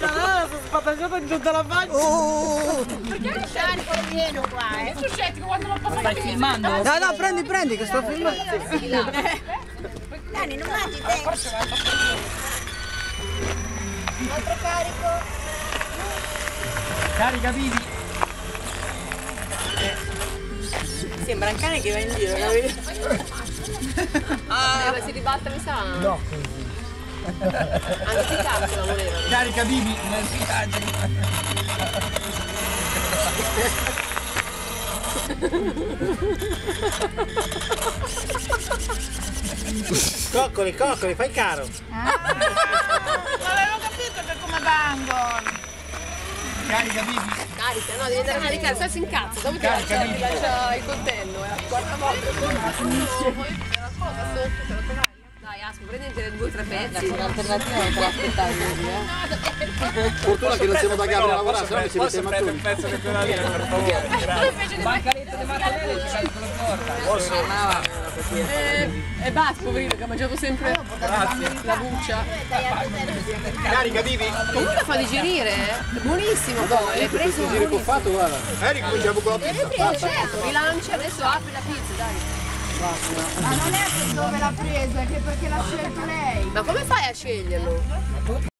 Allora sono spatacciata in tutta la faccia. Perché non scarico pieno qua, eh? Tu scettico quando non posso Stai filmando? No, no, prendi, prendi, che sto filmando. Dani, non mangi te. Altro carico. Carica vivi. Sembra un cane che va in giro, capito? Eh, si ribalta mi sa. No, così. Anche si cazzo la voleva. Carica vivi nel villaggio. Coccoli, coccoli, fai caro. Non avevo capito che come vengono. Carica vivi. Carica, no, devi andare a caricare, sai si incazza, dopo ti Carica, lascia, vivi. ti lascia il coltello, è la quarta volta. La cosa sotto, te la trovai. Prendete due o tre pezzi. Un'alternativa non te l'aspettavi così, eh? Fortuna che non siamo da Gabriele a lavorare, se no mi si mette i mattoni. pezzo di quella lì, per favore, grazie. Bancaretta di Martinelli ci calcola porta. Eh, e basta, poverino, che ha mangiato sempre la buccia. Carica, vivi? Comunque fa digerire, eh. È buonissimo poi, l'hai preso buonissimo. coffato, guarda. Eh, ricominciamo con la pizza. Certo, rilancia, adesso apri la pizza, dai. Ma non è dove l'ha preso, è che perché l'ha scelto lei. Ma come fai a sceglierlo?